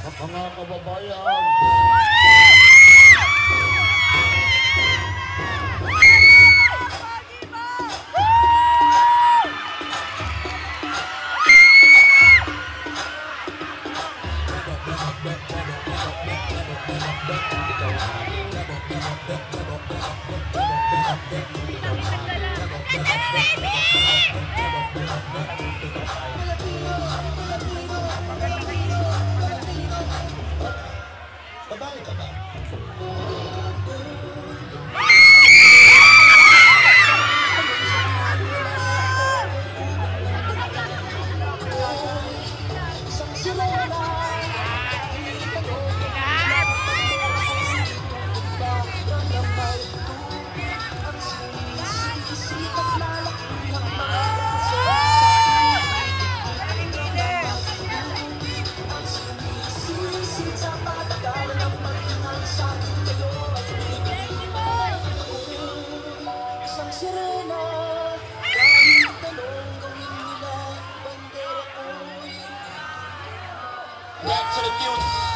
mga kababayan. Babae Back to the future.